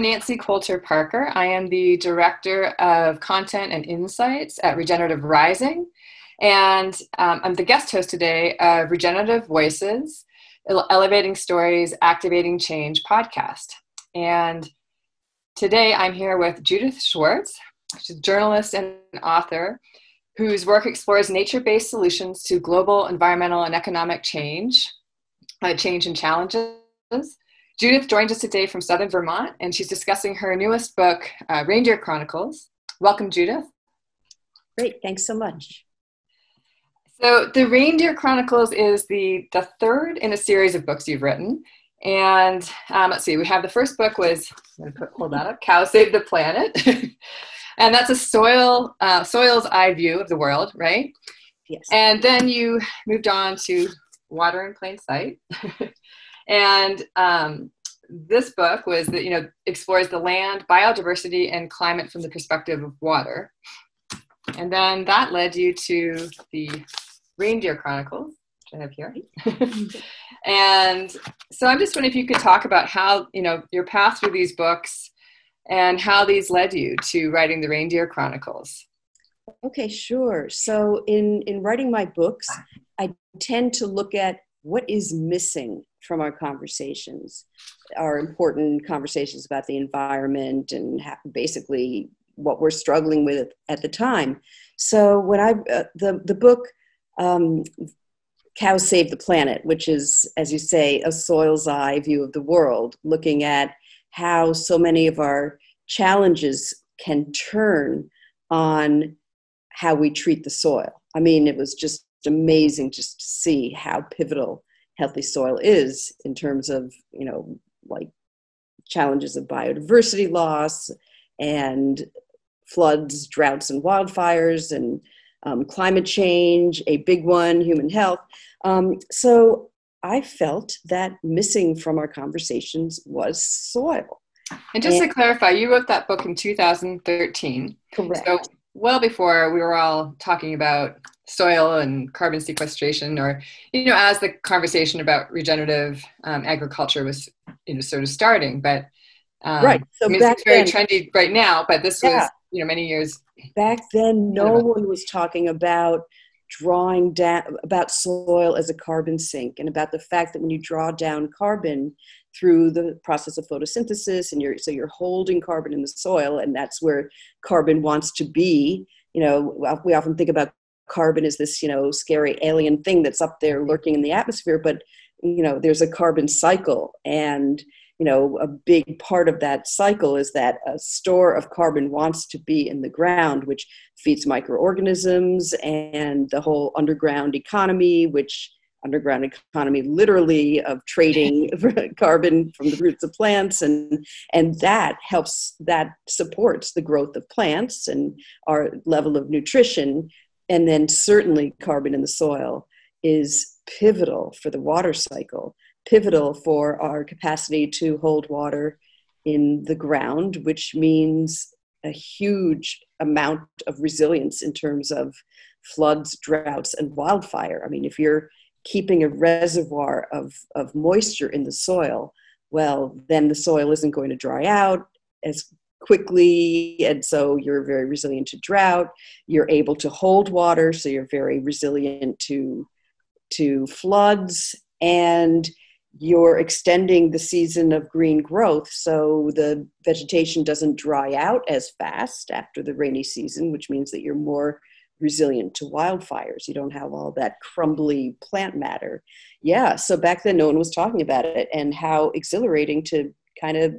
Nancy Coulter Parker. I am the Director of Content and Insights at Regenerative Rising. And um, I'm the guest host today of Regenerative Voices, Elevating Stories, Activating Change podcast. And today I'm here with Judith Schwartz. She's a journalist and author whose work explores nature based solutions to global environmental and economic change, uh, change and challenges. Judith joins us today from Southern Vermont, and she's discussing her newest book, uh, Reindeer Chronicles. Welcome, Judith. Great, thanks so much. So, the Reindeer Chronicles is the, the third in a series of books you've written. And um, let's see, we have the first book was, I'm going to put, hold that up, Cows Save the Planet. and that's a soil, uh, soil's eye view of the world, right? Yes. And then you moved on to Water in Plain Sight. And um, this book was that you know explores the land, biodiversity, and climate from the perspective of water. And then that led you to the Reindeer Chronicles, which I have here. and so I'm just wondering if you could talk about how you know your path through these books and how these led you to writing the Reindeer Chronicles. Okay, sure. So in in writing my books, I tend to look at what is missing from our conversations, our important conversations about the environment and basically what we're struggling with at the time. So when I uh, the the book um, "Cows Save the Planet," which is, as you say, a soil's eye view of the world, looking at how so many of our challenges can turn on how we treat the soil. I mean, it was just amazing just to see how pivotal healthy soil is in terms of you know like challenges of biodiversity loss and floods droughts and wildfires and um, climate change a big one human health. Um, so i felt that missing from our conversations was soil. And just and, to clarify you wrote that book in 2013 correct so well before we were all talking about soil and carbon sequestration or you know as the conversation about regenerative um, agriculture was you know sort of starting but um, right so I mean, it's very then, trendy right now but this yeah. was you know many years back then no one was talking about drawing down about soil as a carbon sink and about the fact that when you draw down carbon through the process of photosynthesis and you're so you're holding carbon in the soil and that's where carbon wants to be. You know we often think about carbon as this you know scary alien thing that's up there lurking in the atmosphere but you know there's a carbon cycle and you know a big part of that cycle is that a store of carbon wants to be in the ground which feeds microorganisms and the whole underground economy which underground economy literally of trading carbon from the roots of plants and and that helps that supports the growth of plants and our level of nutrition and then certainly carbon in the soil is pivotal for the water cycle, pivotal for our capacity to hold water in the ground, which means a huge amount of resilience in terms of floods, droughts, and wildfire. I mean, if you're keeping a reservoir of, of moisture in the soil, well, then the soil isn't going to dry out as quickly and so you're very resilient to drought. You're able to hold water so you're very resilient to to floods and you're extending the season of green growth so the vegetation doesn't dry out as fast after the rainy season which means that you're more resilient to wildfires you don't have all that crumbly plant matter yeah so back then no one was talking about it and how exhilarating to kind of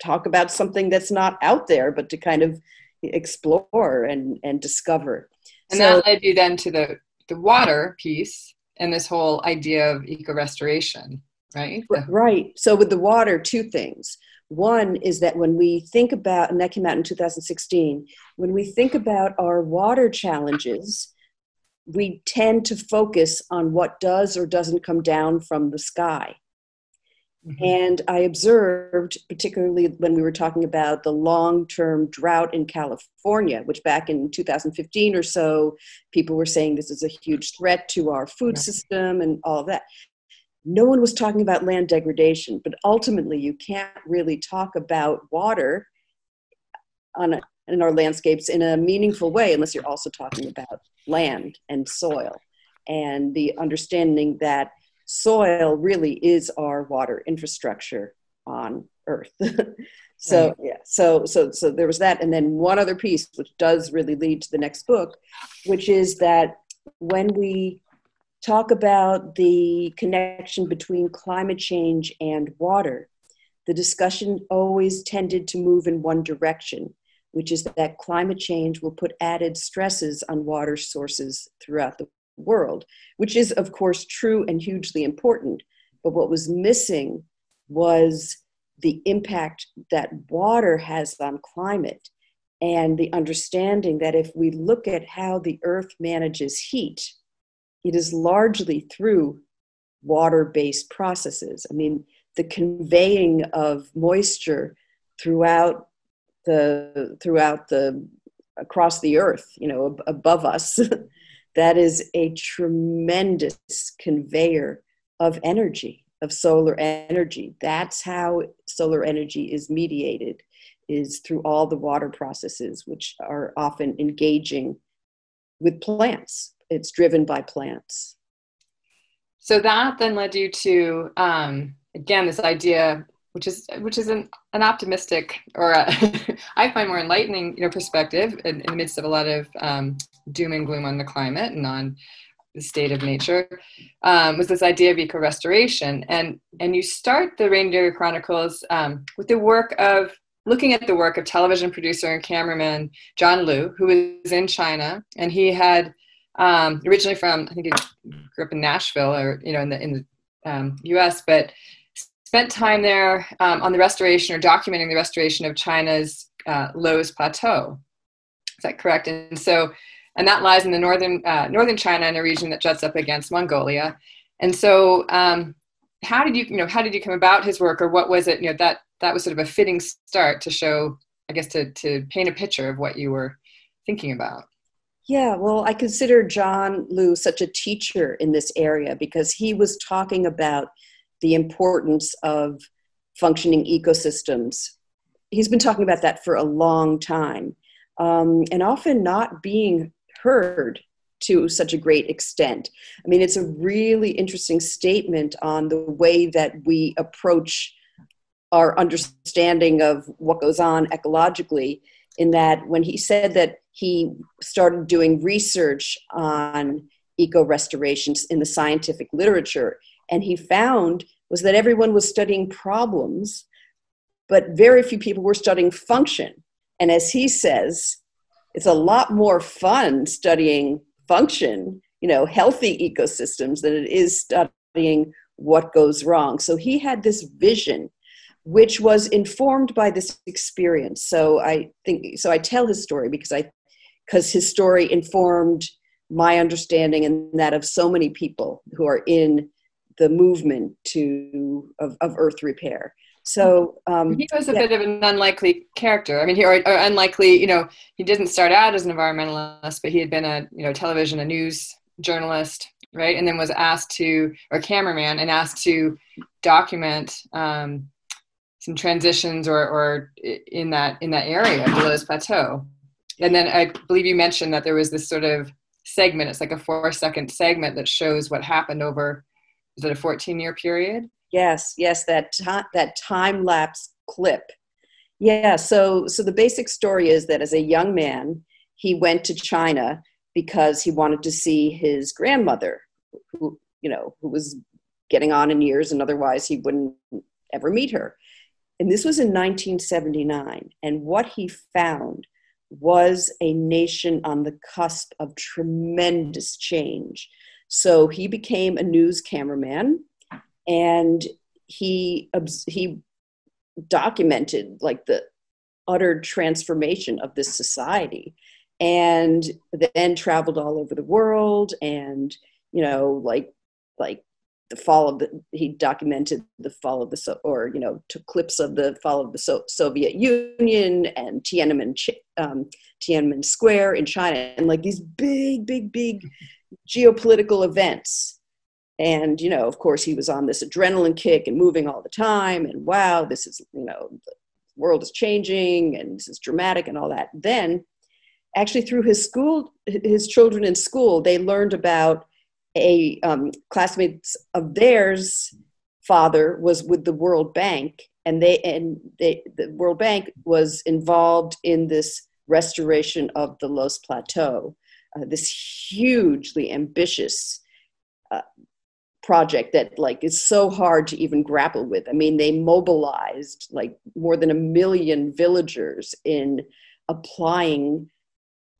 talk about something that's not out there, but to kind of explore and, and discover. And so, that led you then to the, the water piece and this whole idea of eco restoration, right? Right. So, with the water, two things. One is that when we think about, and that came out in 2016, when we think about our water challenges, we tend to focus on what does or doesn't come down from the sky. Mm-hmm. And I observed, particularly when we were talking about the long term drought in California, which back in 2015 or so, people were saying this is a huge threat to our food system and all of that. No one was talking about land degradation, but ultimately you can't really talk about water on a, in our landscapes in a meaningful way unless you're also talking about land and soil and the understanding that soil really is our water infrastructure on earth so right. yeah so so so there was that and then one other piece which does really lead to the next book which is that when we talk about the connection between climate change and water the discussion always tended to move in one direction which is that climate change will put added stresses on water sources throughout the world, which is, of course, true and hugely important. But what was missing was the impact that water has on climate and the understanding that if we look at how the earth manages heat, it is largely through water based processes. I mean, the conveying of moisture throughout the throughout the across the earth you know above us that is a tremendous conveyor of energy of solar energy that's how solar energy is mediated is through all the water processes which are often engaging with plants it's driven by plants. So that then led you to um, again this idea which is which is an, an optimistic or a, I find more enlightening you know perspective in, in, the midst of a lot of um, doom and gloom on the climate and on the state of nature um, was this idea of eco restoration and and you start the reindeer chronicles um, with the work of looking at the work of television producer and cameraman john liu who was in china and he had um, originally from i think he grew up in nashville or you know in the in the us um, but spent time there um, on the restoration or documenting the restoration of China's uh, Loess Plateau. Is that correct? And so, and that lies in the northern uh, northern China in a region that juts up against Mongolia. And so, um, how did you you know how did you come about his work, or what was it? You know that that was sort of a fitting start to show, I guess, to to paint a picture of what you were thinking about. Yeah, well, I consider John Liu such a teacher in this area because he was talking about the importance of functioning ecosystems. He's been talking about that for a long time um, and often not being heard to such a great extent. I mean, it's a really interesting statement on the way that we approach our understanding of what goes on ecologically. In that, when he said that he started doing research on eco restorations in the scientific literature, and he found was that everyone was studying problems, but very few people were studying function. And as he says, it's a lot more fun studying function, you know, healthy ecosystems than it is studying what goes wrong. So he had this vision which was informed by this experience. So I think so I tell his story because I because his story informed my understanding and that of so many people who are in the movement to of, of earth repair so um, he was a yeah. bit of an unlikely character. I mean, he or, or, unlikely. You know, he didn't start out as an environmentalist, but he had been a you know television, a news journalist, right? And then was asked to or cameraman and asked to document um, some transitions or or in that in that area below his plateau. And then I believe you mentioned that there was this sort of segment. It's like a four second segment that shows what happened over is it a 14 year period? Yes, yes, that time that time lapse clip. Yeah, so so the basic story is that as a young man, he went to China because he wanted to see his grandmother, who you know, who was getting on in years and otherwise he wouldn't ever meet her. And this was in 1979. And what he found was a nation on the cusp of tremendous change. So he became a news cameraman and he he documented like the utter transformation of this society and then traveled all over the world and you know like like the fall of the he documented the fall of the so or you know took clips of the fall of the so- Soviet Union and Tiananmen um, Tiananmen Square in China and like these big big big geopolitical events. and you know of course he was on this adrenaline kick and moving all the time and wow this is you know the world is changing and this is dramatic and all that then actually through his school his children in school they learned about a um, classmates of theirs father was with the world bank and they and they the world bank was involved in this restoration of the Loess plateau uh, this hugely ambitious uh, project that like is so hard to even grapple with. I mean they mobilized like more than a million villagers in applying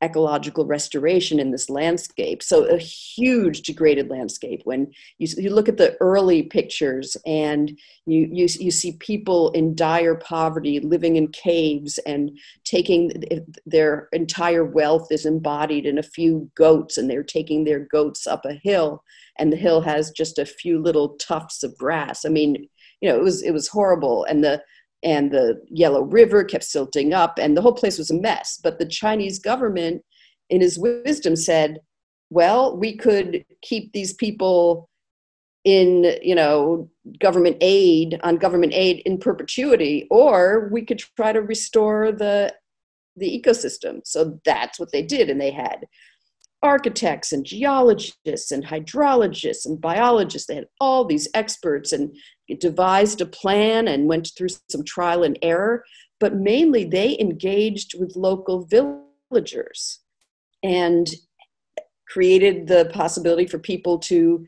ecological restoration in this landscape. So a huge degraded landscape. When you, you look at the early pictures and you, you, you see people in dire poverty living in caves and taking their entire wealth is embodied in a few goats and they're taking their goats up a hill and the hill has just a few little tufts of grass. I mean, you know, it was, it was horrible. And the, and the Yellow River kept silting up, and the whole place was a mess. But the Chinese government, in his wisdom, said, "Well, we could keep these people in, you know, government aid on government aid in perpetuity, or we could try to restore the the ecosystem." So that's what they did, and they had architects and geologists and hydrologists and biologists. They had all these experts and devised a plan and went through some trial and error. But mainly, they engaged with local villagers and created the possibility for people to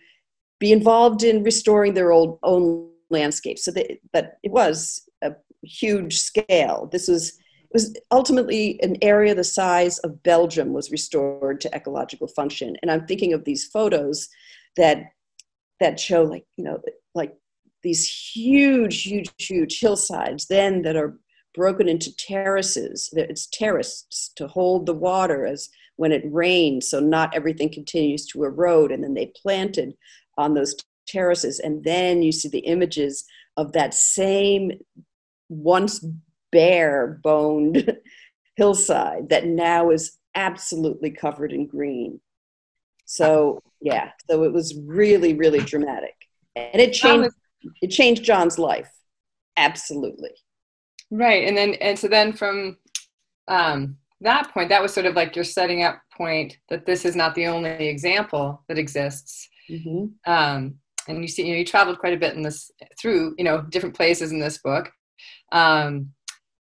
be involved in restoring their old own landscape. So that, but it was a huge scale. This was was ultimately an area the size of Belgium was restored to ecological function. And I'm thinking of these photos that that show like you know like these huge, huge, huge hillsides then that are broken into terraces. It's terraced to hold the water as when it rains, so not everything continues to erode. And then they planted on those terraces, and then you see the images of that same once bare boned hillside that now is absolutely covered in green. So yeah, so it was really, really dramatic. And it changed it changed John's life. Absolutely. Right. And then and so then from um that point, that was sort of like your setting up point that this is not the only example that exists. Mm-hmm. Um, and you see, you know, you traveled quite a bit in this through, you know, different places in this book. Um,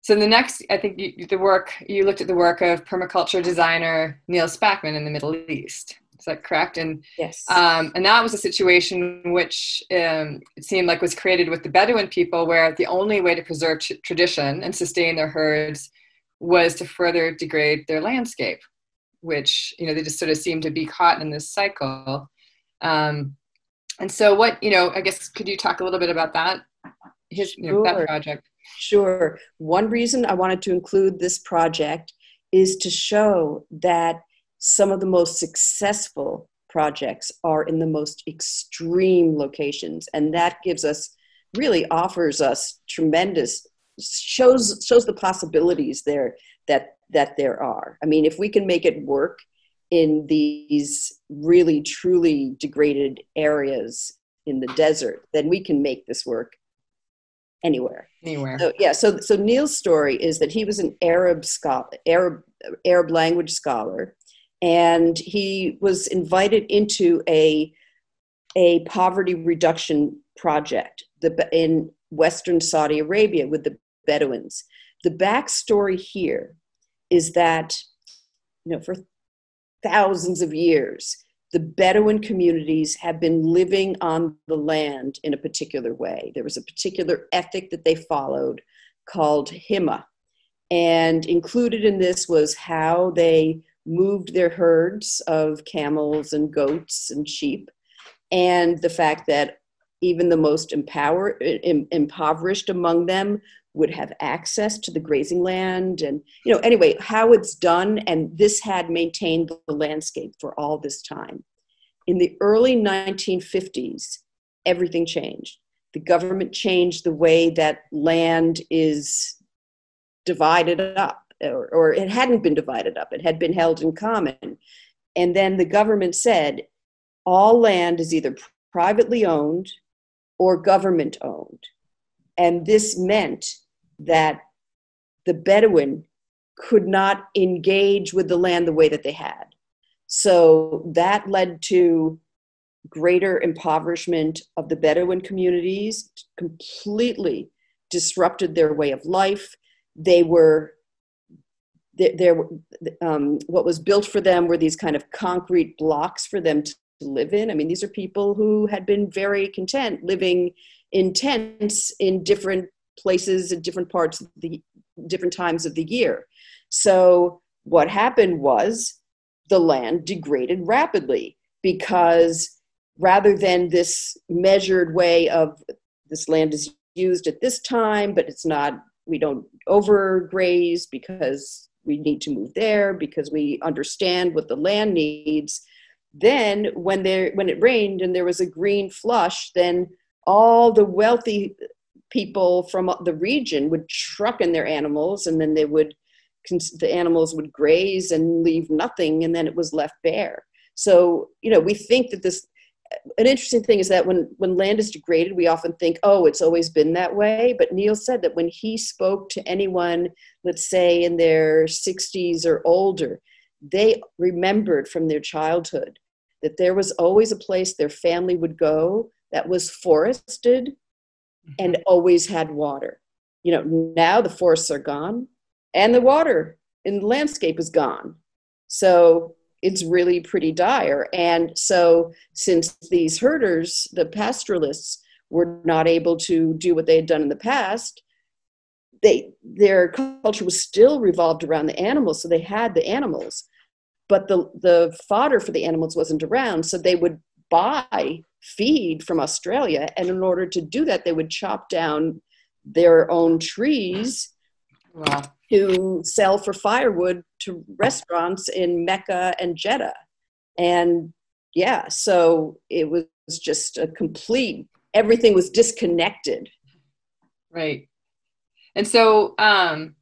so the next, I think you, the work you looked at the work of permaculture designer Neil Spackman in the Middle East. Is that correct? And yes, um, and that was a situation which um, it seemed like was created with the Bedouin people, where the only way to preserve t- tradition and sustain their herds was to further degrade their landscape, which you know they just sort of seemed to be caught in this cycle. Um, and so, what you know, I guess could you talk a little bit about that? His, you know, that project. Sure. One reason I wanted to include this project is to show that some of the most successful projects are in the most extreme locations. And that gives us, really offers us tremendous, shows, shows the possibilities there that, that there are. I mean, if we can make it work in these really truly degraded areas in the desert, then we can make this work anywhere. Anywhere. So, yeah. So so Neil's story is that he was an Arab scholar, Arab Arab language scholar, and he was invited into a a poverty reduction project in Western Saudi Arabia with the Bedouins. The backstory here is that you know for thousands of years the Bedouin communities have been living on the land in a particular way. There was a particular ethic that they followed called hima. And included in this was how they moved their herds of camels and goats and sheep, and the fact that even the most empowered, impoverished among them would have access to the grazing land and you know anyway how it's done and this had maintained the landscape for all this time. In the early 1950s everything changed. The government changed the way that land is divided up or, or it hadn't been divided up it had been held in common and then the government said all land is either privately owned or government owned. And this meant that the Bedouin could not engage with the land the way that they had. So that led to greater impoverishment of the Bedouin communities, completely disrupted their way of life. They were there, um, what was built for them were these kind of concrete blocks for them to live in. I mean, these are people who had been very content living in tents in different places at different parts of the different times of the year. So what happened was the land degraded rapidly because rather than this measured way of this land is used at this time, but it's not, we don't overgraze because we need to move there because we understand what the land needs. Then when there when it rained and there was a green flush, then all the wealthy people from the region would truck in their animals and then they would the animals would graze and leave nothing and then it was left bare so you know we think that this an interesting thing is that when when land is degraded we often think oh it's always been that way. But neil said that when he spoke to anyone let's say in their 60s or older they remembered from their childhood that there was always a place their family would go that was forested mm-hmm. and always had water. You know now the forests are gone and the water in the landscape is gone. So it's really pretty dire. And so, since these herders, the pastoralists, were not able to do what they had done in the past, they their culture was still revolved around the animals. So they had the animals, but the the fodder for the animals wasn't around. So they would buy feed from Australia, and in order to do that, they would chop down their own trees. Wow to sell for firewood to restaurants in Mecca and Jeddah. And yeah, so it was just a complete, everything was disconnected. Right. And so, um,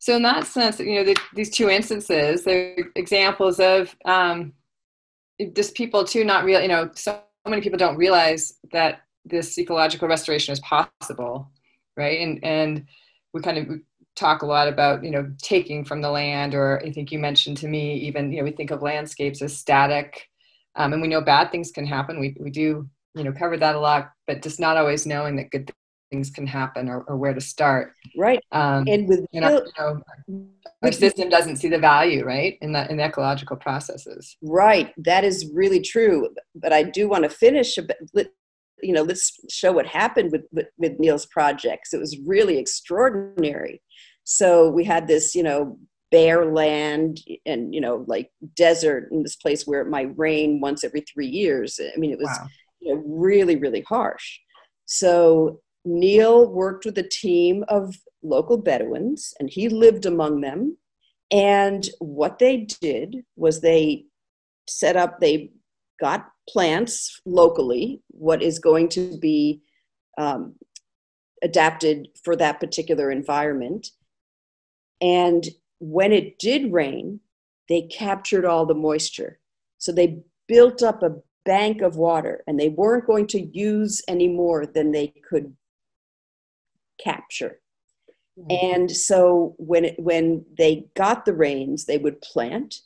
so in that sense, you know, the, these two instances, they're examples of um, just people too not real, you know, so many people don't realize that this ecological restoration is possible, right? And and we kind of talk a lot about you know taking from the land or i think you mentioned to me even you know we think of landscapes as static. Um, and we know bad things can happen. We, we do you know cover that a lot but just not always knowing that good things can happen or, or where to start. Right. Um, and with you know, you know our system doesn't see the value right in the in the ecological processes. Right. That is really true. But i do want to finish you know let's show what happened with, with, with neil's projects. It was really extraordinary. So we had this you know bare land and you know like desert in this place where it might rain once every three years. I mean it was wow. you know, really really harsh. So neil worked with a team of local bedouins and he lived among them. And what they did was they set up they got plants locally, what is going to be um, adapted for that particular environment. And when it did rain, they captured all the moisture. So they built up a bank of water and they weren't going to use any more than they could capture. Mm-hmm. And so when it, when they got the rains, they would plant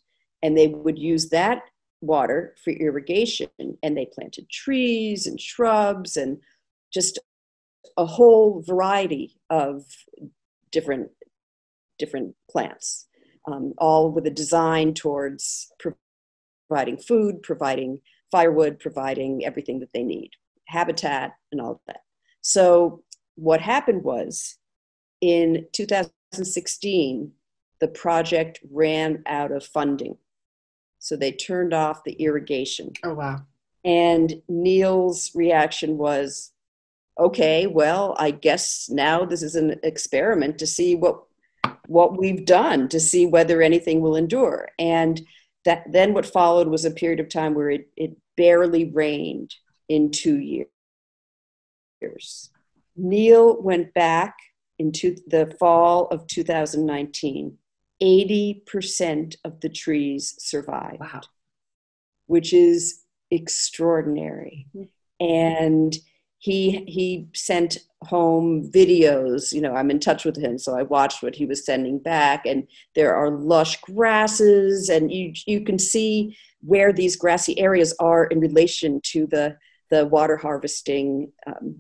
and they would use that water for irrigation and they planted trees and shrubs and just a whole variety of different different plants um, all with a design towards providing food providing firewood providing everything that they need habitat and all of that. So what happened was in 2016 the project ran out of funding so they turned off the irrigation. Oh, wow. And Neil's reaction was, okay, well, I guess now this is an experiment to see what what we've done to see whether anything will endure. And that then what followed was a period of time where it, it barely rained in two years. Neil went back into the fall of 2019 80% of the trees survived, wow. which is extraordinary. Mm-hmm. And he he sent home videos you know i'm in touch with him so i watched what he was sending back and there are lush grasses and you you can see where these grassy areas are in relation to the the water harvesting um,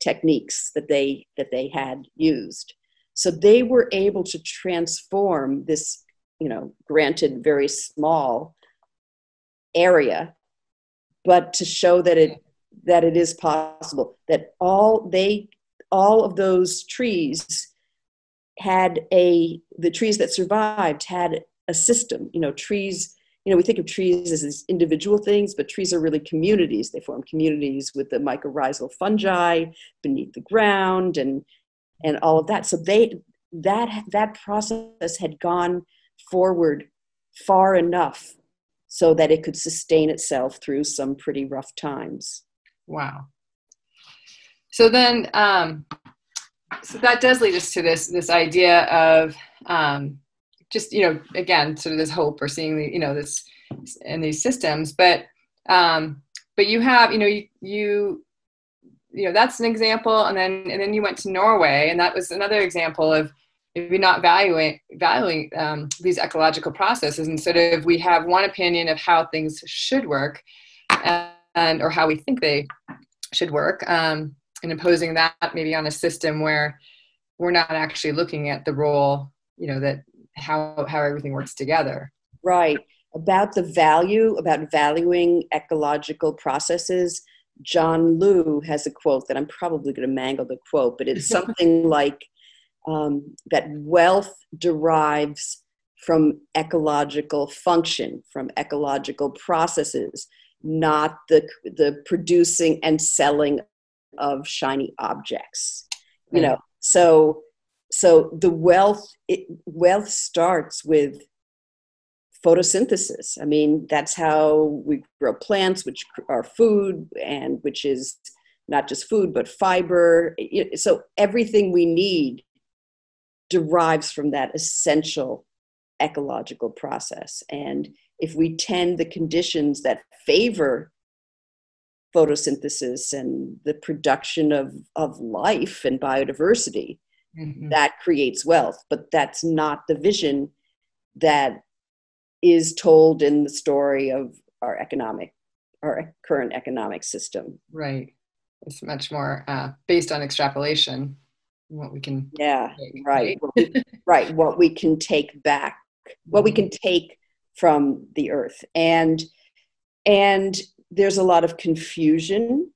techniques that they that they had used so they were able to transform this you know granted very small area but to show that it that it is possible that all they all of those trees had a the trees that survived had a system you know trees you know we think of trees as these individual things but trees are really communities. They form communities with the mycorrhizal fungi beneath the ground and and all of that so they that that process had gone forward far enough so that it could sustain itself through some pretty rough times Wow. So then, um, so that does lead us to this this idea of um, just you know again sort of this hope or seeing the you know this in these systems, but um, but you have you know you, you you know that's an example, and then and then you went to Norway, and that was another example of maybe not valuing valuing um, these ecological processes, and sort of we have one opinion of how things should work. And, and or how we think they should work um, and imposing that maybe on a system where we're not actually looking at the role you know that how how everything works together right about the value about valuing ecological processes john liu has a quote that i'm probably going to mangle the quote but it's something like um, that wealth derives from ecological function from ecological processes not the the producing and selling of shiny objects you know? So so the wealth it, wealth starts with photosynthesis i mean that's how we grow plants which are food and which is not just food but fiber so everything we need derives from that essential ecological process and if we tend the conditions that favor photosynthesis and the production of, of life and biodiversity, mm-hmm. that creates wealth. But that's not the vision that is told in the story of our economic, our current economic system. Right. It's much more uh, based on extrapolation. What we can. Yeah. Take, right. right. right. What we can take back. What we mm-hmm. can take from the earth and and there's a lot of confusion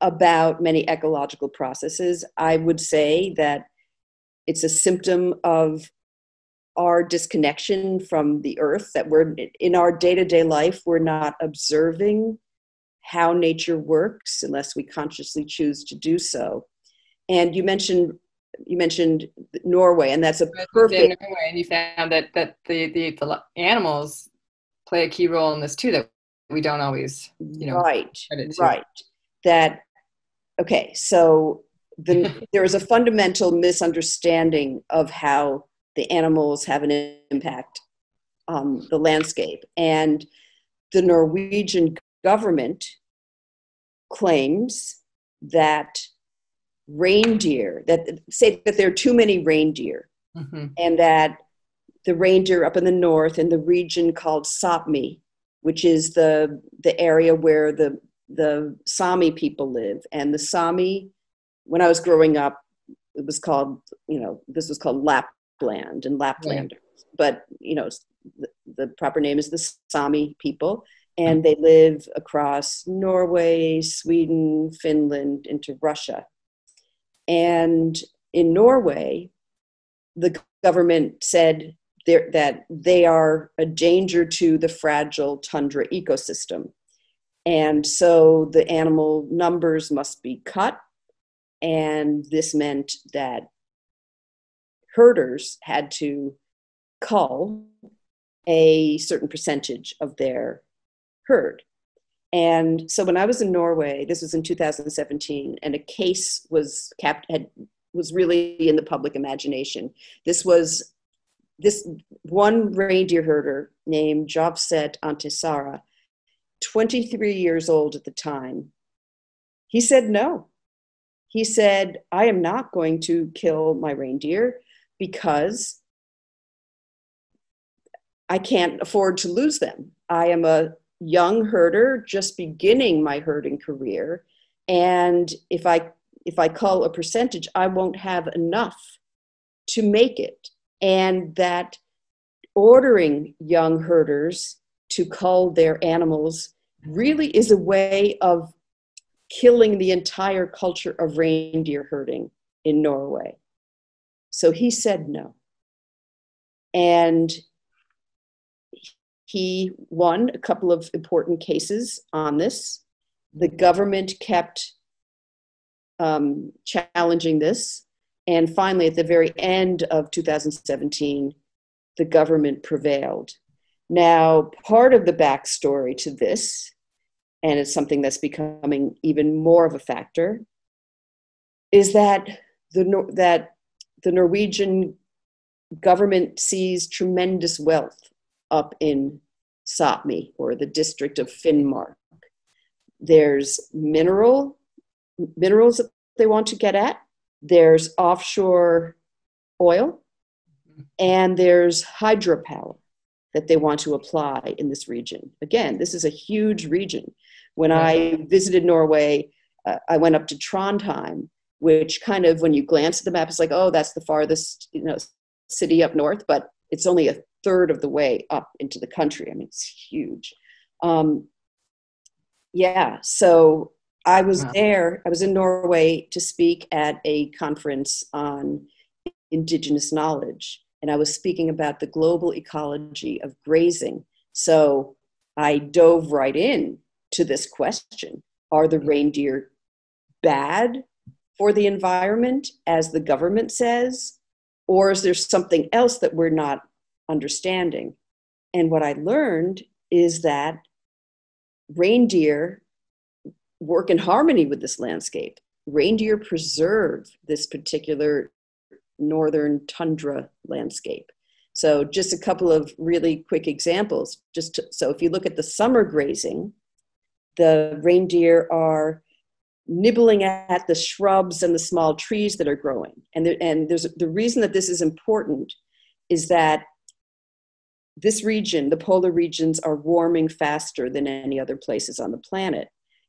about many ecological processes i would say that it's a symptom of our disconnection from the earth that we're in our day-to-day life we're not observing how nature works unless we consciously choose to do so and you mentioned you mentioned Norway, and that's a perfect. Norway, and you found that that the, the, the animals play a key role in this too. That we don't always, you know, right, right. That okay. So the, there is a fundamental misunderstanding of how the animals have an impact on the landscape, and the Norwegian government claims that reindeer that say that there are too many reindeer mm-hmm. and that the reindeer up in the north in the region called Sapmi, which is the the area where the the Sami people live. And the Sami, when I was growing up, it was called, you know, this was called Lapland and Laplanders. Right. But, you know, the, the proper name is the Sami people. And they live across Norway, Sweden, Finland, into Russia. And in Norway, the government said that they are a danger to the fragile tundra ecosystem. And so the animal numbers must be cut. And this meant that herders had to cull a certain percentage of their herd. And so when I was in Norway, this was in 2017, and a case was kept had was really in the public imagination. This was this one reindeer herder named Jovsset Ánte Sara 23 years old at the time, he said no. He said, I am not going to kill my reindeer because I can't afford to lose them. I am a young herder just beginning my herding career. And if I if I cull a percentage, I won't have enough to make it. And that ordering young herders to cull their animals really is a way of killing the entire culture of reindeer herding in Norway. So he said no. And he won a couple of important cases on this. The government kept um, challenging this. And finally, at the very end of 2017, the government prevailed. Now, part of the backstory to this, and it's something that's becoming even more of a factor, is that the, that the Norwegian government sees tremendous wealth up in Sapmi or the district of Finnmark. There's mineral minerals that they want to get at. There's offshore oil, and there's hydropower that they want to apply in this region. Again, this is a huge region. When I visited Norway, uh, I went up to Trondheim, which kind of, when you glance at the map, is like, oh, that's the farthest you know city up north, but it's only a third of the way up into the country. I mean, it's huge. Um, yeah, so I was wow. there, I was in Norway to speak at a conference on indigenous knowledge, and I was speaking about the global ecology of grazing. So I dove right in to this question Are the reindeer bad for the environment, as the government says? Or is there something else that we're not understanding? And what I learned is that reindeer work in harmony with this landscape. Reindeer preserve this particular northern tundra landscape. So, just a couple of really quick examples. Just to, so, if you look at the summer grazing, the reindeer are nibbling at the shrubs and the small trees that are growing. And, and there's the reason that this is important is that this region, the polar regions, are warming faster than any other places on the planet.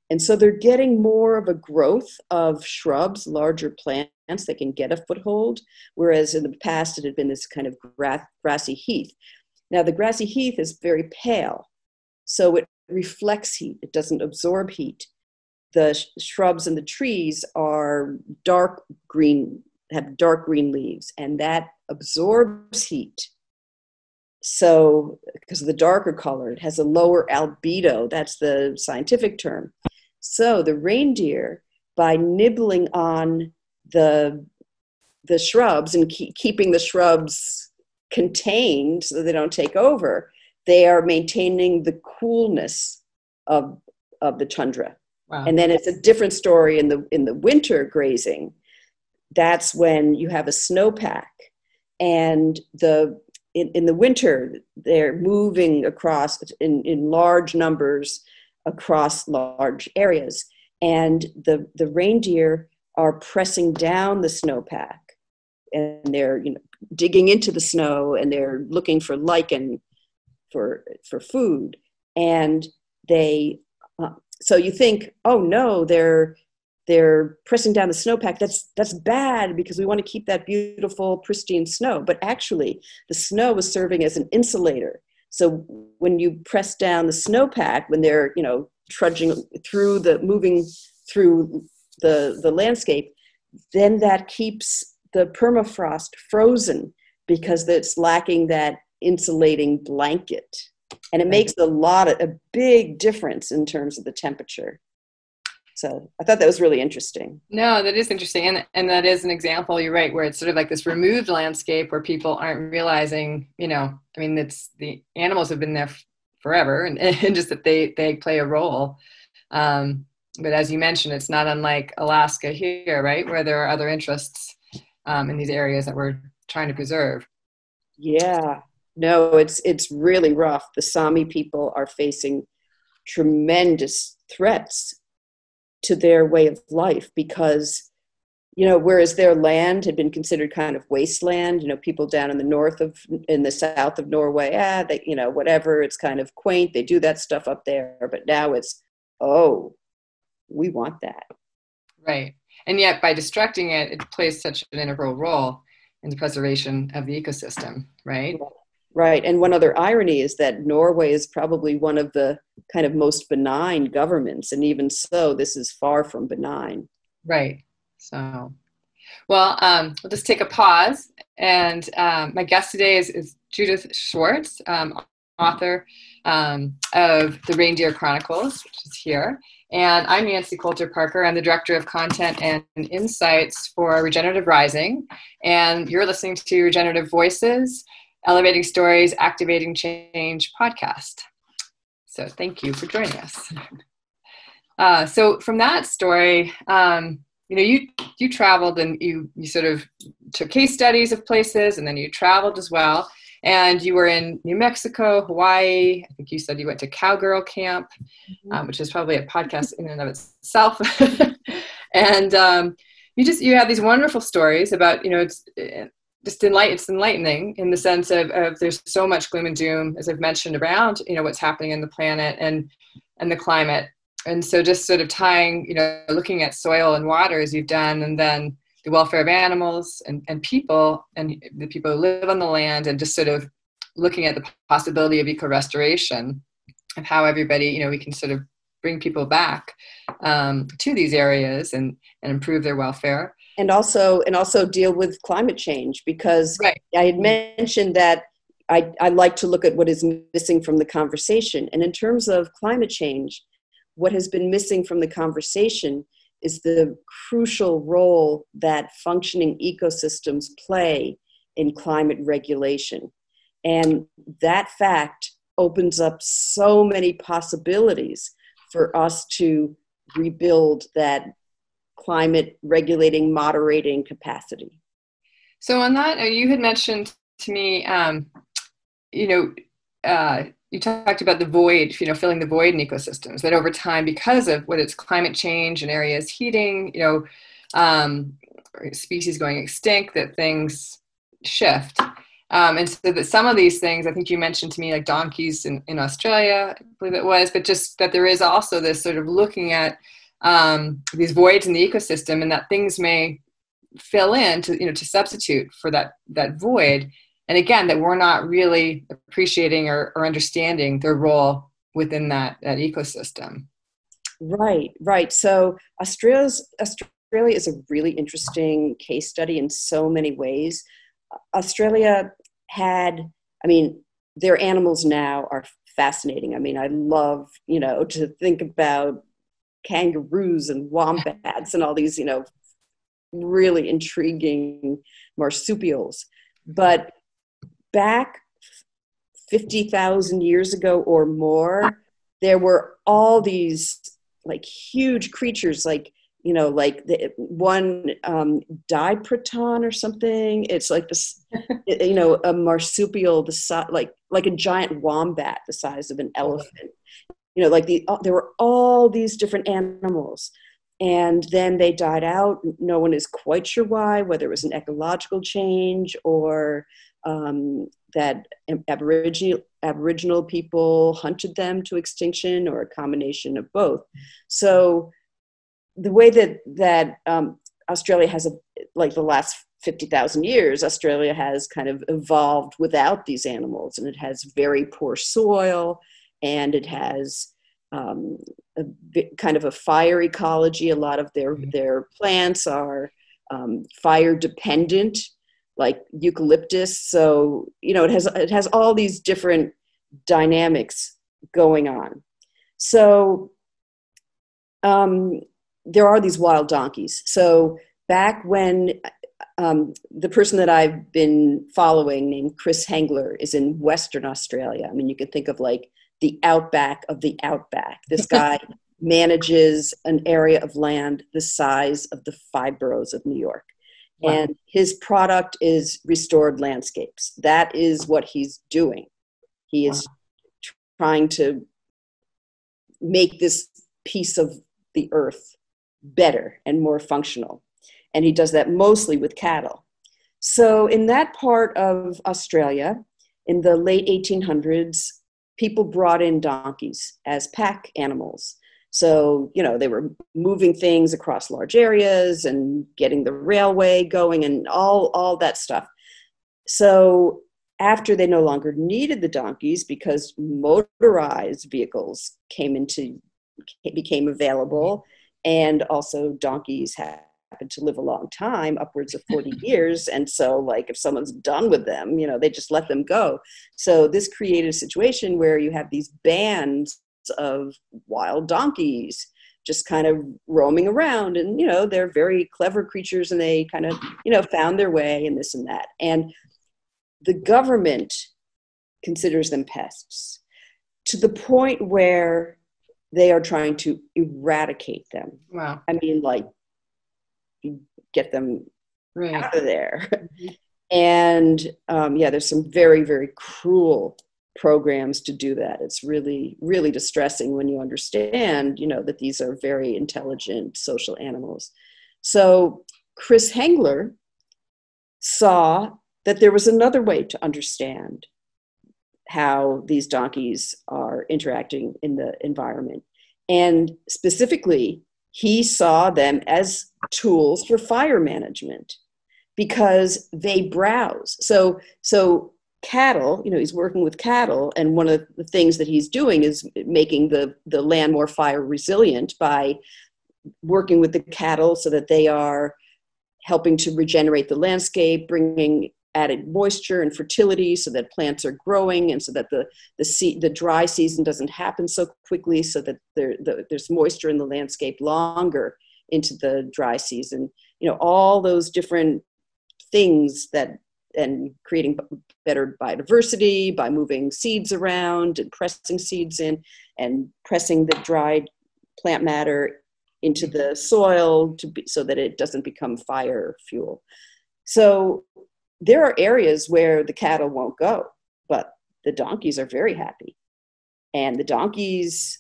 And so they're getting more of a growth of shrubs, larger plants that can get a foothold, whereas in the past it had been this kind of grass, grassy heath. Now, the grassy heath is very pale, so it reflects heat, it doesn't absorb heat. The sh- shrubs and the trees are dark green, have dark green leaves, and that absorbs heat. So, because of the darker color, it has a lower albedo, that's the scientific term. So the reindeer, by nibbling on the the shrubs and keep, keeping the shrubs contained so they don't take over, they are maintaining the coolness of of the tundra. Wow. And then it's a different story in the in the winter grazing. That's when you have a snowpack, and the in, in the winter they're moving across in, in large numbers across large areas. And the, the reindeer are pressing down the snowpack and they're you know, digging into the snow and they're looking for lichen for, for food. And they, uh, so you think, oh no, they're, they're pressing down the snowpack. That's, that's bad because we want to keep that beautiful, pristine snow. But actually, the snow is serving as an insulator so when you press down the snowpack, when they're you know trudging through the moving through the the landscape, then that keeps the permafrost frozen because it's lacking that insulating blanket, and it makes a lot of a big difference in terms of the temperature. So I thought that was really interesting. No, that is interesting. And, and that is an example, you're right, where it's sort of like this removed landscape where people aren't realizing, you know, I mean, it's the animals have been there forever and, and just that they, they play a role. Um, but as you mentioned, it's not unlike Alaska here, right, where there are other interests um, in these areas that we're trying to preserve. Yeah, no, it's it's really rough. The Sami people are facing tremendous threats to their way of life because you know whereas their land had been considered kind of wasteland you know people down in the north of in the south of norway ah they you know whatever it's kind of quaint. They do that stuff up there but now it's oh we want that. Right. And yet by destructing it it plays such an integral role in the preservation of the ecosystem right right and one other irony is that norway is probably one of the kind of most benign governments and even so this is far from benign right so well um, we'll just take a pause and um, my guest today is, is judith schwartz um, author um, of the reindeer chronicles which is here and I'm Nancy Coulter Parker. I'm the Director of Content and Insights for Regenerative Rising. And you're listening to Regenerative Voices, Elevating Stories, Activating Change podcast. So thank you for joining us. Uh, so from that story, um, you know, you you traveled and you you sort of took case studies of places, and then you traveled as well. And you were in New Mexico, Hawaii. I think you said you went to Cowgirl Camp, mm-hmm. um, which is probably a podcast in and of itself. and um, you just you have these wonderful stories about you know it's just enlight, it's enlightening in the sense of, of there's so much gloom and doom as I've mentioned around you know what's happening in the planet and and the climate. And so just sort of tying you know looking at soil and water as you've done, and then the welfare of animals and, and people and the people who live on the land and just sort of looking at the possibility of eco restoration of how everybody you know we can sort of bring people back um, to these areas and, and improve their welfare and also and also deal with climate change because right. i had mentioned that I, I like to look at what is missing from the conversation and in terms of climate change what has been missing from the conversation is the crucial role that functioning ecosystems play in climate regulation. And that fact opens up so many possibilities for us to rebuild that climate regulating, moderating capacity. So, on that, uh, you had mentioned to me, um, you know, uh, you talked about the void, you know, filling the void in ecosystems. That over time, because of whether it's climate change and areas heating, you know, um, species going extinct, that things shift. Um, and so that some of these things, I think you mentioned to me, like donkeys in, in Australia, I believe it was, but just that there is also this sort of looking at um, these voids in the ecosystem, and that things may fill in to you know to substitute for that that void. And again that we're not really appreciating or, or understanding their role within that, that ecosystem. Right right. So australia's australia is a really interesting case study in so many ways. Australia had i mean their animals now are fascinating. I mean i love you know to think about kangaroos and wombats and all these you know really intriguing marsupials but back 50,000 years ago or more, there were all these like huge creatures, like, you know, like the one um, diprotodon or something. It's like this, you know, a marsupial, the size, like, like a giant wombat the size of an elephant. You know, like the, uh, there were all these different animals and then they died out. No one is quite sure why, whether it was an ecological change or um, that Aboriginal, Aboriginal people hunted them to extinction or a combination of both. So the way that, that um, Australia has, a, like the last 50,000 years, Australia has kind of evolved without these animals and it has very poor soil and it has um, a kind of a fire ecology. A lot of their, mm-hmm. their plants are um, fire dependent like eucalyptus. So, you know, it has, it has all these different dynamics going on. So, um, there are these wild donkeys. So, back when um, the person that I've been following, named Chris Henggeler, is in Western Australia. I mean, you can think of like the outback of the outback. This guy manages an area of land the size of the five boroughs of New York. Wow. And his product is restored landscapes. That is what he's doing. He is wow. trying to make this piece of the earth better and more functional. And he does that mostly with cattle. So, in that part of Australia, in the late 1800s, people brought in donkeys as pack animals. So, you know, they were moving things across large areas and getting the railway going and all, all that stuff. So, after they no longer needed the donkeys because motorized vehicles came into became available and also donkeys happened to live a long time upwards of 40 years and so like if someone's done with them you know they just let them go so this created a situation where you have these bands of wild donkeys just kind of roaming around and you know they're very clever creatures and they kind of you know found their way and this and that and the government considers them pests to the point where they are trying to eradicate them. Wow. I mean, like, get them right. out of there. Mm-hmm. And um, yeah, there's some very, very cruel programs to do that. It's really, really distressing when you understand, you know, that these are very intelligent social animals. So Chris Henggeler saw that there was another way to understand how these donkeys are interacting in the environment. And specifically, he saw them as tools for fire management because they browse. So, so cattle, you know, he's working with cattle, and one of the things that he's doing is making the, the land more fire resilient by working with the cattle so that they are helping to regenerate the landscape, bringing added moisture and fertility so that plants are growing and so that the the, the dry season doesn't happen so quickly so that there, the, there's moisture in the landscape longer into the dry season. You know all those different things that and creating better biodiversity by moving seeds around and pressing seeds in and pressing the dried plant matter into the soil to be, so that it doesn't become fire fuel. So there are areas where the cattle won't go, but the donkeys are very happy. And the donkeys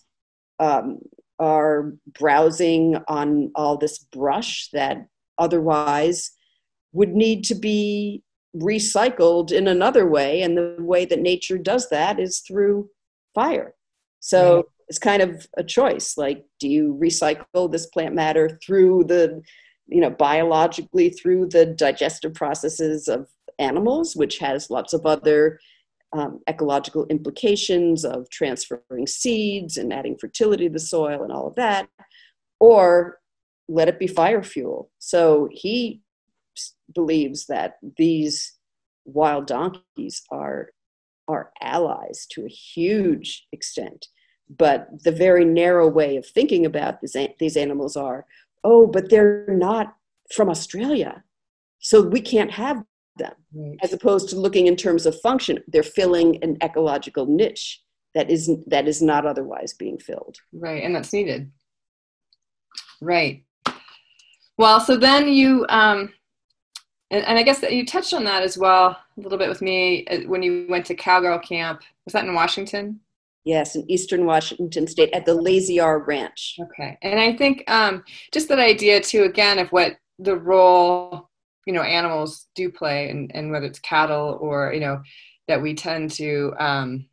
um, are browsing on all this brush that otherwise would need to be recycled in another way. And the way that nature does that is through fire. So right. it's kind of a choice like, do you recycle this plant matter through the you know biologically through the digestive processes of animals which has lots of other um, ecological implications of transferring seeds and adding fertility to the soil and all of that or let it be fire fuel. So he believes that these wild donkeys are are allies to a huge extent. But the very narrow way of thinking about this, these animals are oh, but they're not from Australia. So we can't have them, right. as opposed to looking in terms of function. They're filling an ecological niche that is that is not otherwise being filled. Right, and that's needed. Right. Well, so then you, um, and, and I guess that you touched on that as well a little bit with me uh, when you went to cowgirl camp. Was that in Washington? Yes, in eastern Washington state at the Lazy R Ranch. Okay. And I think um, just that idea, too, again, of what the role, you know, animals do play, and, and whether it's cattle or, you know, that we tend to, um,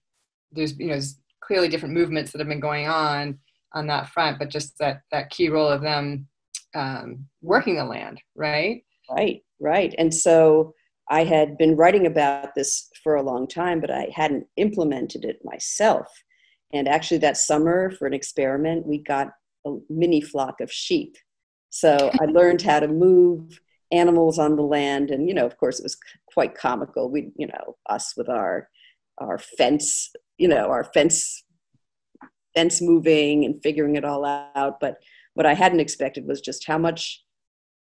there's, you know, there's clearly different movements that have been going on on that front, but just that, that key role of them um, working the land, right? Right, right. And so I had been writing about this for a long time, but I hadn't implemented it myself. And actually, that summer, for an experiment, we got a mini flock of sheep. So I learned how to move animals on the land. And, you know, of course, it was quite comical. We, you know, us with our, our fence, you know, our fence, fence moving and figuring it all out. But what I hadn't expected was just how much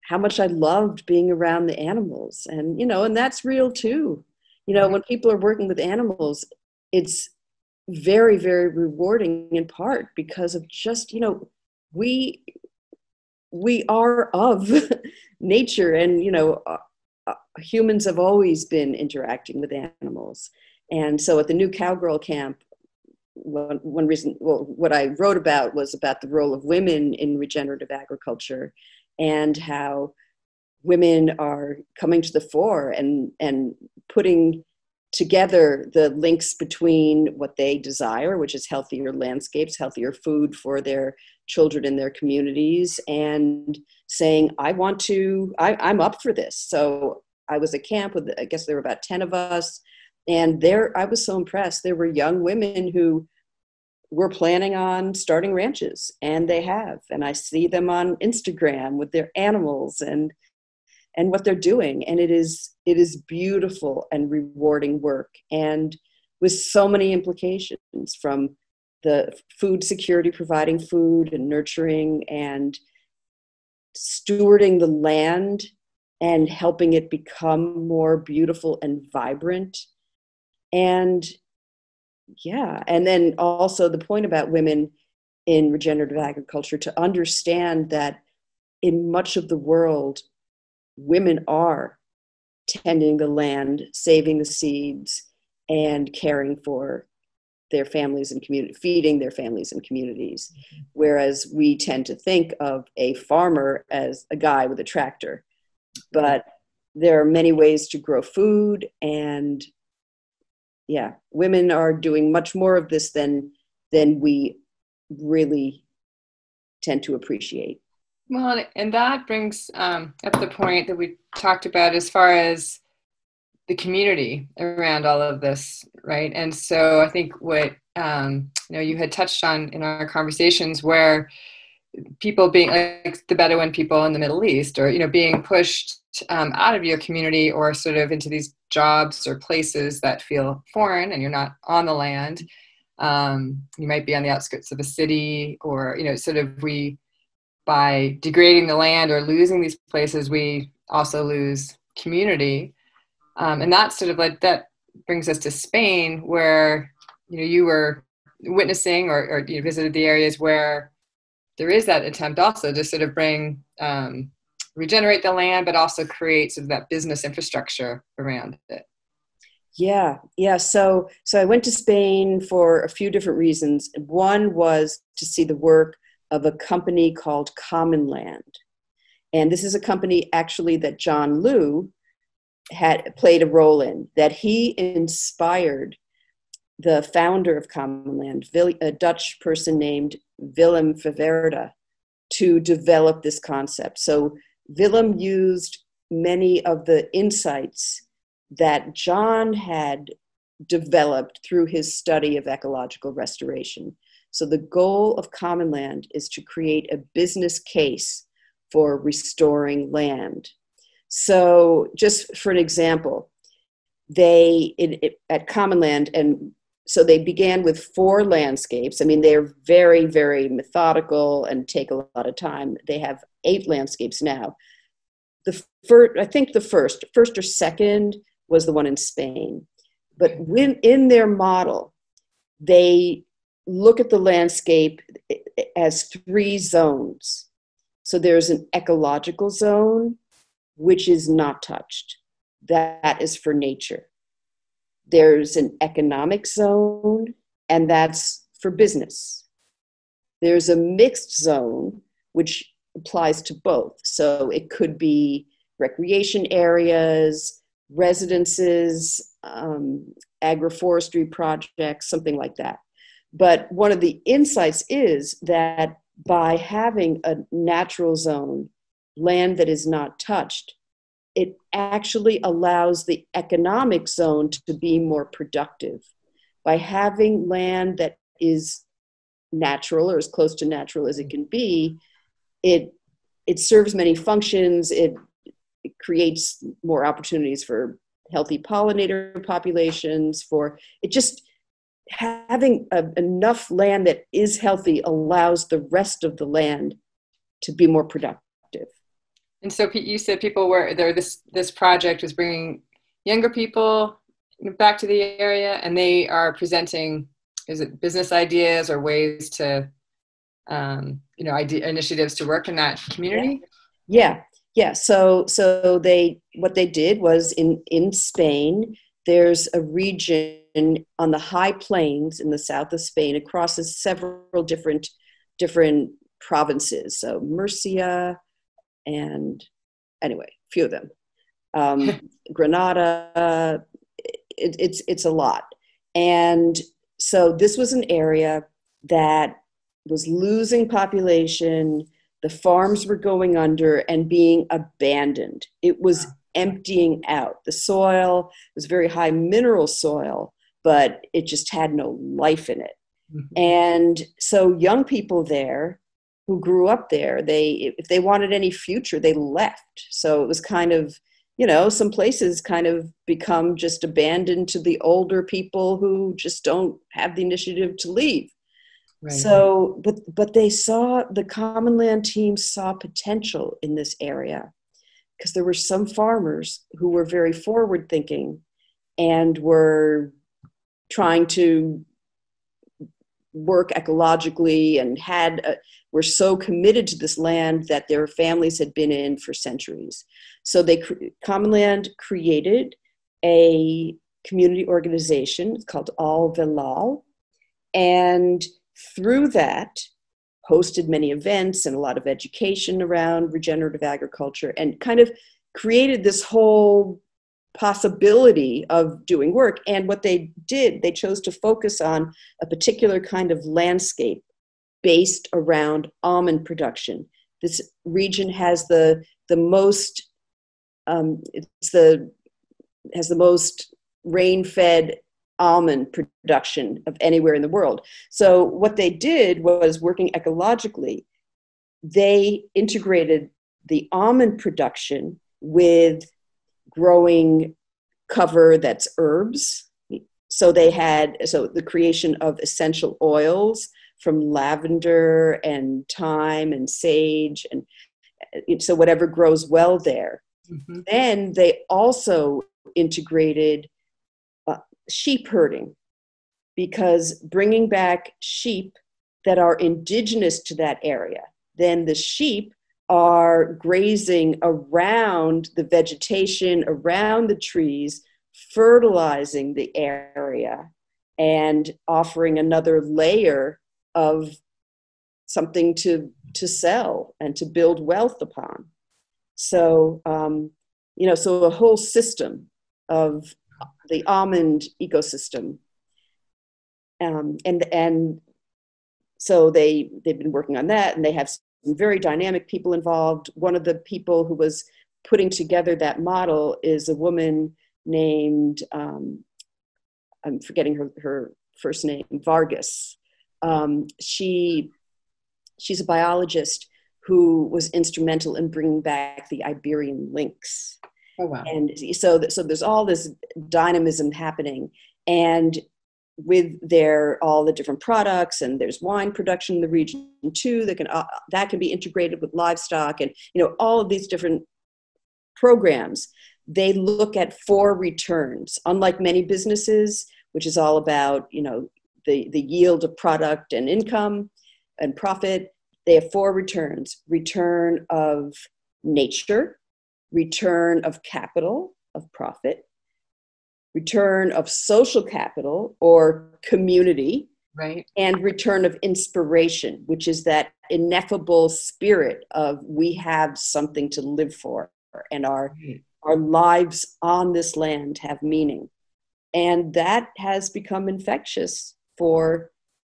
how much I loved being around the animals. And, you know, and that's real too. You know, when people are working with animals, it's very, very rewarding in part because of just, you know, we we are of nature and you know uh, uh, humans have always been interacting with animals. And so at the new cowgirl camp one, one reason, well, what I wrote about was about the role of women in regenerative agriculture and how women are coming to the fore and, and putting together the links between what they desire, which is healthier landscapes, healthier food for their children in their communities, and saying, I want to, I, I'm up for this. So I was at camp with, I guess there were about 10 of us. And there, I was so impressed. There were young women who were planning on starting ranches, and they have. And I see them on Instagram with their animals and and what they're doing. And it is it is beautiful and rewarding work. And with so many implications from the food security providing food and nurturing and stewarding the land and helping it become more beautiful and vibrant. And yeah and then also the point about women in regenerative agriculture to understand that in much of the world women are tending the land, saving the seeds, and caring for their families and community, feeding their families and communities. Whereas we tend to think of a farmer as a guy with a tractor. But there are many ways to grow food and yeah, women are doing much more of this than than we really tend to appreciate. Well, and that brings um, up the point that we talked about as far as the community around all of this, right? And so I think what um, you know you had touched on in our conversations where people being like the Bedouin people in the Middle East, or you know being pushed um, out of your community or sort of into these jobs or places that feel foreign, and you're not on the land. Um, you might be on the outskirts of a city, or you know, sort of we by degrading the land or losing these places, we also lose community. Um, and that sort of like that brings us to Spain, where you know you were witnessing or, or you visited the areas where there is that attempt also to sort of bring um, regenerate the land, but also create sort of that business infrastructure around it. Yeah, yeah. So so I went to Spain for a few different reasons. One was to see the work of a company called Commonland. And this is a company actually that John Liu had played a role in, that he inspired the founder of Commonland, a Dutch person named Willem Ferwerda, to develop this concept. So Willem used many of the insights that John had developed through his study of ecological restoration. So the goal of Commonland is to create a business case for restoring land. So just for an example, they it, it, at Commonland and so they began with four landscapes. I mean, they're very, very methodical and take a lot of time. They have eight landscapes now. The first, I think the first, first or second was the one in Spain. But when in their model, they look at the landscape as three zones. So there's an ecological zone, which is not touched. That is for nature. There's an economic zone, and that's for business. There's a mixed zone, which applies to both. So it could be recreation areas, residences, um, agroforestry projects, something like that. But one of the insights is that by having a natural zone, land that is not touched, it actually allows the economic zone to be more productive. By having land that is natural or as close to natural as it can be, it it serves many functions. It, it creates more opportunities for healthy pollinator populations. For it just having a, enough land that is healthy allows the rest of the land to be more productive. And so you said people were there. This this project was bringing younger people back to the area, and they are presenting is it business ideas or ways to um, you know idea, initiatives to work in that community. Yeah, yeah. So so they what they did was in in Spain there's a region on the high plains in the south of Spain. It crosses several different different provinces. So Murcia and anyway, a few of them. Um, Granada. It, it's it's a lot, and so this was an area that was losing population. The farms were going under and being abandoned. It was emptying out. The soil was very high mineral soil, but it just had no life in it. Mm-hmm. And so young people there who grew up there, they if they wanted any future, they left. So it was kind of, you know, some places kind of become just abandoned to the older people who just don't have the initiative to leave. Right. So, but but they saw the Commonland team saw potential in this area because there were some farmers who were very forward thinking and were trying to work ecologically and had a, were so committed to this land that their families had been in for centuries. So they Commonland created a community organization called AlVelAl and through that hosted many events and a lot of education around regenerative agriculture and kind of created this whole possibility of doing work. And what they did, they chose to focus on a particular kind of landscape based around almond production. This region has the the most um, it's the has the most rain fed almond production of anywhere in the world. So what they did was working ecologically. They integrated the almond production with growing cover that's herbs. So they had so the creation of essential oils from lavender and thyme and sage and so whatever grows well there. Mm-hmm. Then they also integrated sheep herding because bringing back sheep that are indigenous to that area, then the sheep are grazing around the vegetation, around the trees, fertilizing the area, and offering another layer of something to, to sell and to build wealth upon. So, um, you know, so a whole system of the almond ecosystem. Um, and and so they they've been working on that, and they have very dynamic people involved. One of the people who was putting together that model is a woman named um, I'm forgetting her her first name Vargas. Um, she she's a biologist who was instrumental in bringing back the Iberian lynx. Oh, wow. And so, so there's all this dynamism happening. And with their all the different products and there's wine production in the region too that can uh, that can be integrated with livestock and you know all of these different programs. They look at four returns. Unlike many businesses which is all about you know the the yield of product and income and profit they have four returns. Return of nature return of capital, of profit, return of social capital or community, right. and return of inspiration, which is that ineffable spirit of we have something to live for and our, right. our lives on this land have meaning. And that has become infectious for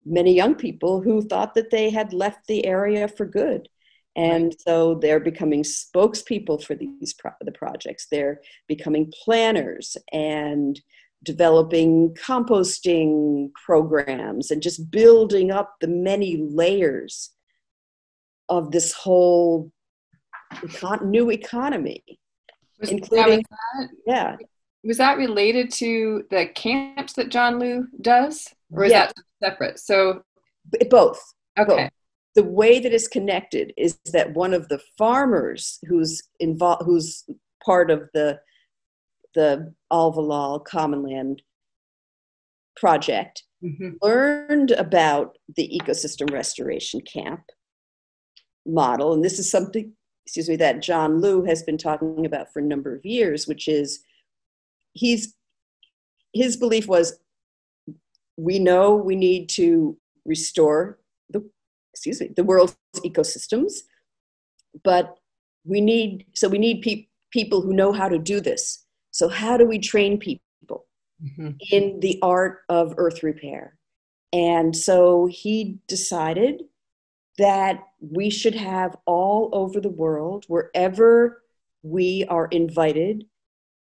many young people who thought that they had left the area for good and right. so they're becoming spokespeople for these pro- the projects. They're becoming planners and developing composting programs and just building up the many layers of this whole econ- new economy was, including that, yeah. was that related to the camps that john liu does or is yeah. that separate? So both. Okay. Both the way that it's connected is that one of the farmers who's involved who's part of the the Al Velal Commonland project mm-hmm. learned about the ecosystem restoration camp model and this is something excuse me that John Liu has been talking about for a number of years which is he's his belief was we know we need to restore excuse me the world's ecosystems but we need so we need pe- people who know how to do this so how do we train people mm-hmm. in the art of earth repair and so he decided that we should have all over the world wherever we are invited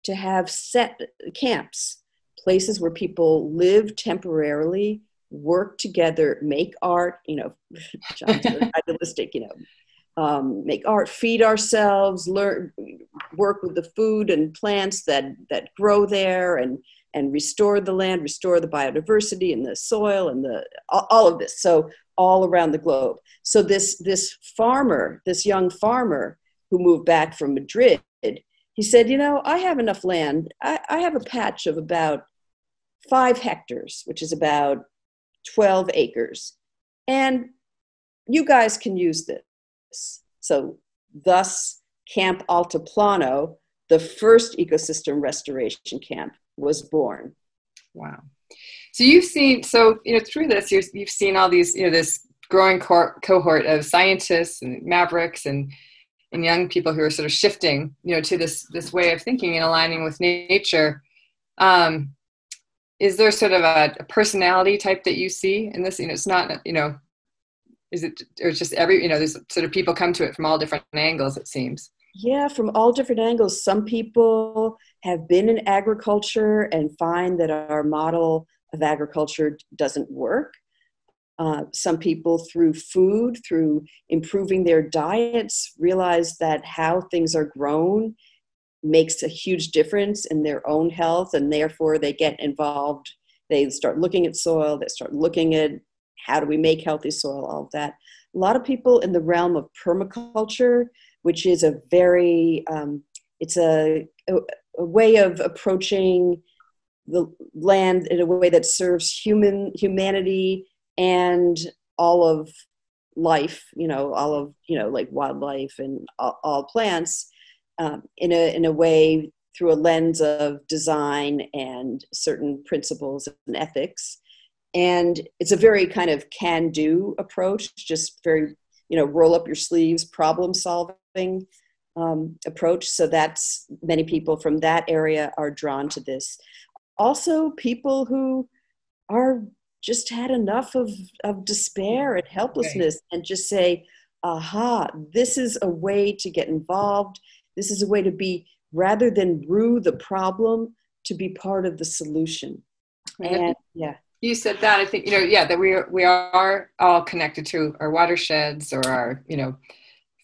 to have set camps places where people live temporarily work together make art you know idealistic you know um, make art, feed ourselves, learn, work with the food and plants that, that grow there, and, and restore the land, restore the biodiversity and the soil and the all of this. So all around the globe. So this this farmer, this young farmer who moved back from Madrid, he said, you know, I have enough land. I, I have a patch of about five hectares, which is about 12 acres. And you guys can use this. So, thus, Camp Altiplano, the first ecosystem restoration camp, was born. Wow. So you've seen, so you know, through this, you have seen all these, you know, this growing cohort of scientists and mavericks and and young people who are sort of shifting, you know, to this this way of thinking and aligning with nature. Um, is there sort of a, a personality type that you see in this? You know, it's not, you know, is it or just every you know there's sort of people come to it from all different angles it seems. Yeah from all different angles. Some people have been in agriculture and find that our model of agriculture doesn't work. Uh, some people through food through improving their diets realize that how things are grown makes a huge difference in their own health and therefore they get involved they start looking at soil they start looking at how do we make healthy soil, all of that. A lot of people in the realm of permaculture, which is a very, um, it's a, a, a way of approaching the land in a way that serves human humanity and all of life you know all of you know like wildlife and all, all plants um, in a in a way through a lens of design and certain principles and ethics. And it's a very kind of can do approach just very you know roll up your sleeves problem solving um, approach. So that's many people from that area are drawn to this. Also people who are just had enough of, of despair and helplessness okay. and just say aha this is a way to get involved this is a way to be rather than rue the problem to be part of the solution. And yeah. You said that i think you know yeah that we are, we are all connected to our watersheds or our you know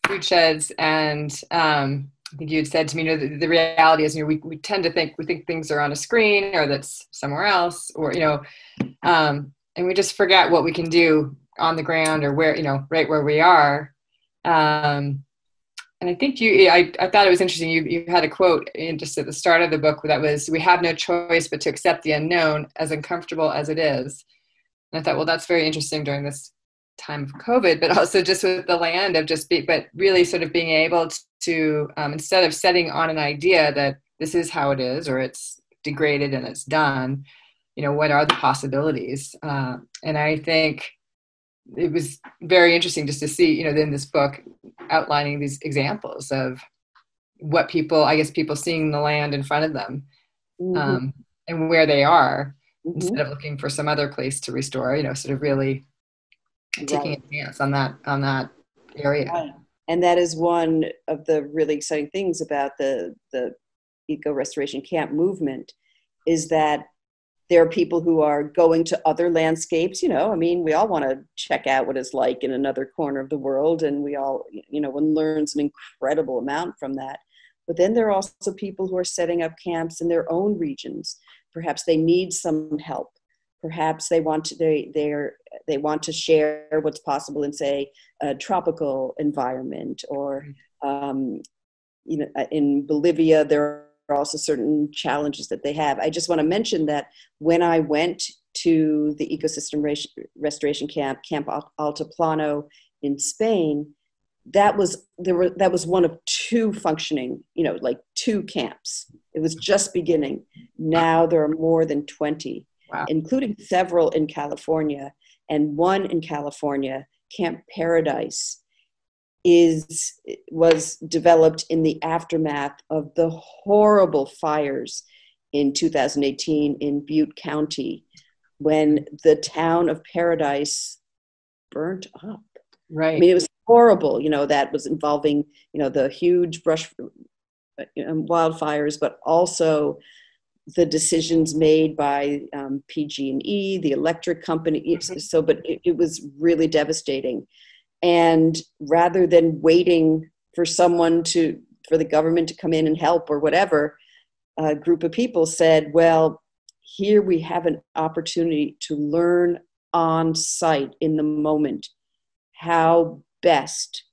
food sheds. And um, i think you had said to me you know the, the reality is you know we, we tend to think we think things are on a screen or that's somewhere else or you know um, and we just forget what we can do on the ground or where you know right where we are. Um, and I think you, I, I thought it was interesting. You, you had a quote in just at the start of the book that was, "We have no choice but to accept the unknown, as uncomfortable as it is." And I thought, well, that's very interesting during this time of COVID, but also just with the land of just be, but really sort of being able to, um, instead of setting on an idea that this is how it is or it's degraded and it's done, you know, what are the possibilities? Uh, and I think it was very interesting just to see, you know, in this book outlining these examples of what people, I guess, people seeing the land in front of them mm-hmm. um, and where they are mm-hmm. instead of looking for some other place to restore. You know, sort of really taking right. a chance on that on that area. Right. And that is one of the really exciting things about the the eco restoration camp movement is that there are people who are going to other landscapes you know i mean we all want to check out what it's like in another corner of the world and we all you know one learns an incredible amount from that. But then there are also people who are setting up camps in their own regions. Perhaps they need some help. Perhaps they want to they they're they want to share what's possible in say a tropical environment or um, you know in bolivia there are also certain challenges that they have. I just want to mention that when I went to the ecosystem restoration camp, Camp Altiplano in Spain, that was there were that was one of two functioning, you know, like two camps. It was just beginning. Now there are more than 20, wow. including several in California, and one in California, Camp Paradise, is was developed in the aftermath of the horrible fires in 2018 in Butte County when the town of Paradise burnt up. Right. I mean, it was horrible. You know, that was involving you know the huge brush um, wildfires, but also the decisions made by um, PG&E, the electric company. Mm-hmm. So, but it, it was really devastating. And rather than waiting for someone to, for the government to come in and help or whatever, a group of people said, well, here we have an opportunity to learn on site in the moment how best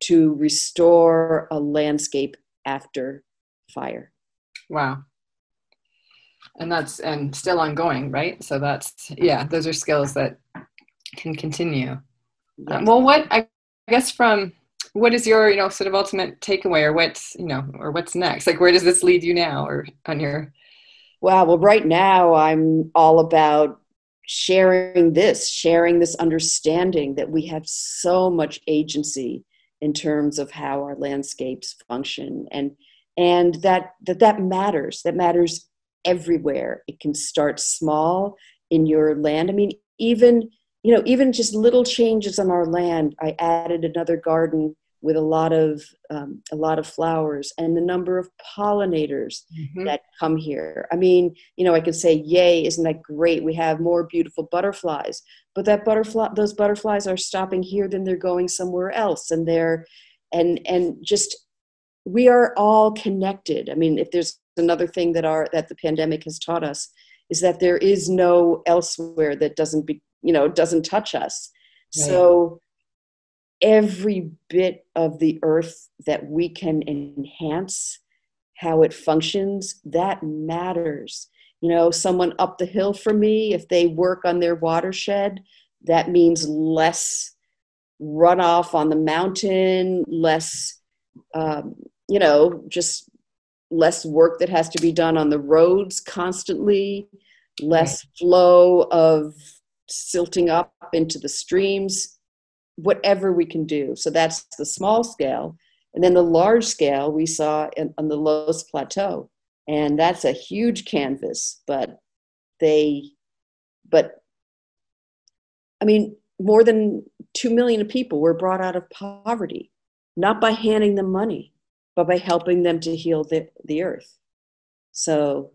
to restore a landscape after fire. Wow. And that's and still ongoing, right? So that's yeah, those are skills that can continue. Um, well, what I guess from what is your you know sort of ultimate takeaway, or what's you know, or what's next? Like, where does this lead you now, or on your? Wow. Well, right now I'm all about sharing this, sharing this understanding that we have so much agency in terms of how our landscapes function and and that that that matters that matters everywhere it can start small in your land i mean even you know even just little changes on our land i added another garden with a lot of um, a lot of flowers and the number of pollinators mm-hmm. that come here. I mean you know i could say yay isn't that great? We have more beautiful butterflies. But that butterfly those butterflies are stopping here then they're going somewhere else. And they're and and just we are all connected. I mean if there's another thing that our that the pandemic has taught us is that there is no elsewhere that doesn't be you know it doesn't touch us. Right. so every bit of the earth that we can enhance how it functions that matters. You know someone up the hill from me if they work on their watershed that means less runoff on the mountain less um, you know just less work that has to be done on the roads constantly less flow of silting up into the streams whatever we can do. So that's the small scale. And then the large scale we saw in, on the Loess Plateau. And that's a huge canvas, but they, but I mean, more than 2 million people were brought out of poverty, not by handing them money, but by helping them to heal the, the earth. So,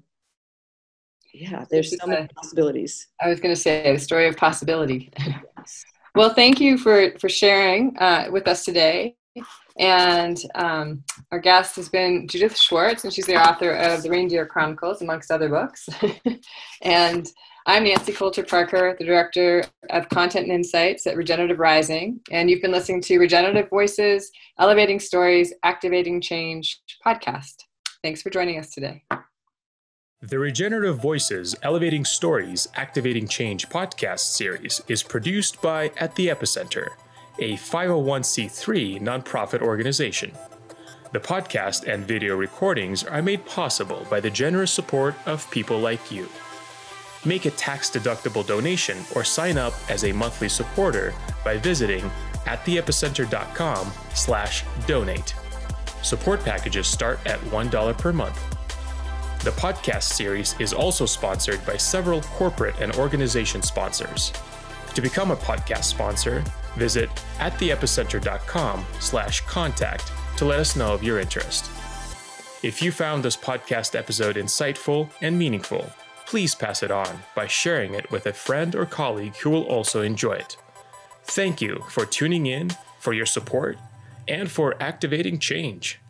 yeah, there's so many possibilities. I was going to say the story of possibility. Yes. Well, thank you for, for sharing uh, with us today. And um, our guest has been Judith Schwartz, and she's the author of The Reindeer Chronicles, amongst other books. and I'm Nancy Coulter Parker, the Director of Content and Insights at Regenerative Rising. And you've been listening to Regenerative Voices, Elevating Stories, Activating Change podcast. Thanks for joining us today. The Regenerative Voices Elevating Stories, Activating Change podcast series is produced by At the Epicenter, a 501c3 nonprofit organization. The podcast and video recordings are made possible by the generous support of people like you. Make a tax-deductible donation or sign up as a monthly supporter by visiting attheepicenter.com slash donate. Support packages start at $1 per month. The podcast series is also sponsored by several corporate and organization sponsors. To become a podcast sponsor, visit attheepicenter.com slash contact to let us know of your interest. If you found this podcast episode insightful and meaningful, please pass it on by sharing it with a friend or colleague who will also enjoy it. Thank you for tuning in, for your support, and for activating change.